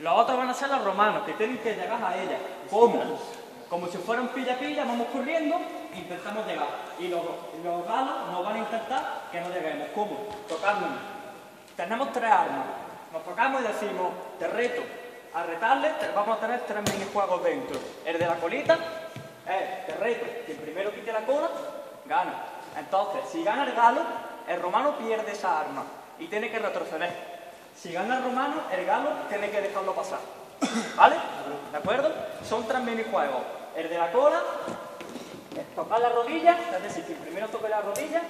Los otros van a ser los romanos, que tienen que llegar a ella. ¿Cómo? Como si fueran pilla-pilla, vamos corriendo e intentamos llegar. Y los, los galos nos van a intentar que no lleguemos. ¿Cómo? Tocándonos. Tenemos tres armas. Nos tocamos y decimos, te reto. A retarle, vamos a tener tres minijuegos dentro. El de la colita, es, te reto. Quien primero quite la cola, gana. Entonces, si gana el galo, el romano pierde esa arma y tiene que retroceder. Si gana el romano, el galo tiene que dejarlo pasar. ¿Vale? ¿De acuerdo? Son tres minijuegos. El de la cola, tocar la rodilla, es decir, quien primero toque la rodilla,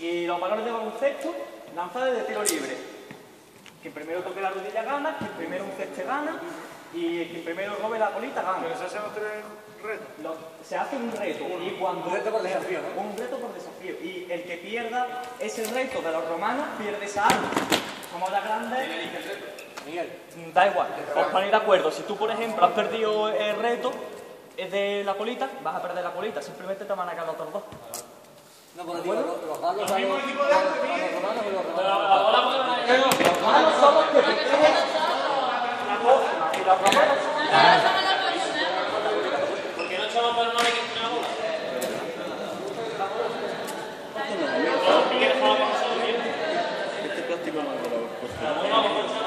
y los valores de baloncesto, lanza de tiro libre. Quien primero toque la rodilla gana, quien primero un ceste gana, y quien primero robe la colita gana. Pero se los tres retos. Lo- se hace un reto y cuando Un reto por desafío, ¿no? un reto por desafío y el que pierda ese reto de los romanos pierde esa arma como la grande. Miguel. da igual os ponéis de acuerdo. Si tú por ejemplo has perdido el reto de la colita vas a perder la colita. Simplemente te van a ganar los otros dos. No, porque digo, los, los galos a los, a los romanos y los los romanos son los que protegen la Vamos lá, vamos